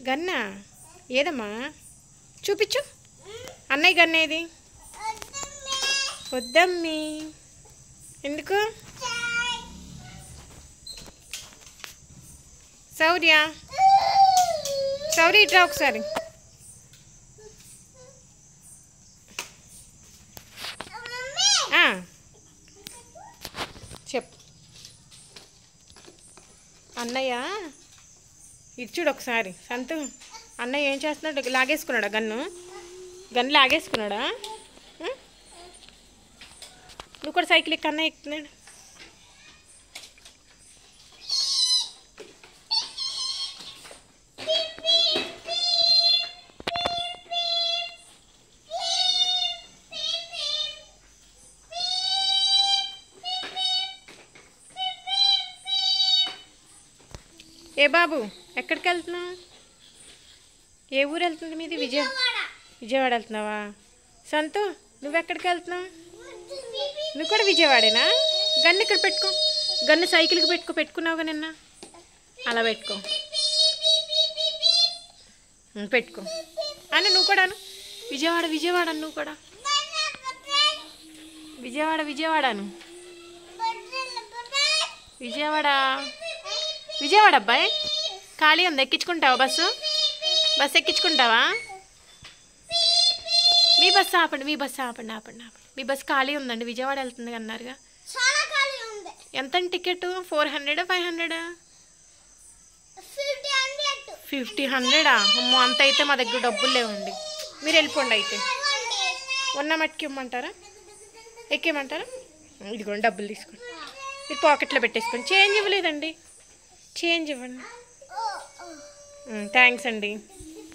గన్నా ఏదమ్మా? చూపించు అన్నయ్య గన్న ఏది వద్దమ్మి. ఎందుకు? శౌర్య శౌర్య ఇట్రా ఒకసారి. చెప్ చెప్పు. అన్నయ్య ఇది చూడు ఒకసారి. సంతు అన్నయ్య ఏం చేస్తున్నాడు? లాగేసుకున్నాడా గన్ను? గన్ను లాగేసుకున్నాడా? నువ్వు కూడా సైకిల్ ఎక్కి అన్నయ్య ఎక్కుతున్నాడు. ఏ బాబు ఎక్కడికి వెళ్తున్నావు ఏ ఊరు వెళ్తుంది మీది? విజయ విజయవాడ. వెళ్తున్నావా? సంతు నువ్వు ఎక్కడికి వెళ్తున్నావు నువ్వు కూడా విజయవాడేనా? గన్ను ఇక్కడ పెట్టుకో. గన్ను సైకిల్కి పెట్టుకో పెట్టుకున్నావుగా నిన్న? అలా పెట్టుకో. పెట్టుకో. అని నువ్వు కూడా అను. విజయవాడ విజయవాడ నువ్వు కూడా. విజయవాడ విజయవాడ అను. విజయవాడ. విజయవాడ అబ్బాయి? ఖాళీ ఉంది? ఎక్కించుకుంటావా బస్సు? బస్సు ఎక్కించుకుంటావా? మీ బస్సు ఆపండి మీ బస్సు ఆపండి ఆపండి ఆపండి. మీ బస్సు ఖాళీ ఉందండి విజయవాడ వెళ్తుంది అన్నారుగా. ఎంత టికెట్ ఫోర్ హండ్రెడా ఫైవ్ హండ్రెడా? Fifty hundred. అమ్మో అంత అయితే మా దగ్గర డబ్బులు లేవండి. మీరు వెళ్ళిపోండి అయితే. ఉన్న మట్టుకి ఇమ్మంటారా? ఎక్కేయమంటారా? ఇదిగోండి డబ్బులు తీసుకోండి. మీరు పాకెట్లో పెట్టేసుకోండి. చేంజ్ ఇవ్వలేదండి. చేంజ్ ఇవ్వండి. థ్యాంక్స్ అండి.